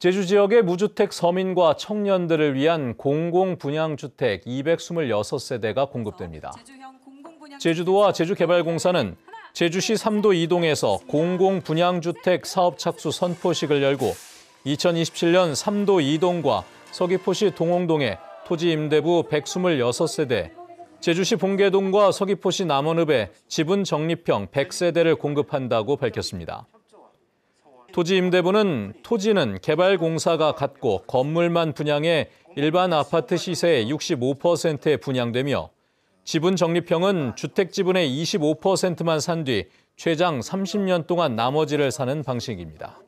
제주 지역의 무주택 서민과 청년들을 위한 공공분양주택 226세대가 공급됩니다. 제주도와 제주개발공사는 제주시 3도 2동에서 공공분양주택 사업 착수 선포식을 열고 2027년 3도 2동과 서귀포시 동홍동에 토지 임대부 126세대, 제주시 봉계동과 서귀포시 남원읍에 지분 적립형 100세대를 공급한다고 밝혔습니다. 토지 임대부는 토지는 개발공사가 갖고 건물만 분양해 일반 아파트 시세의 65%에 분양되며 지분 적립형은 주택 지분의 25%만 산 뒤 최장 30년 동안 나머지를 사는 방식입니다.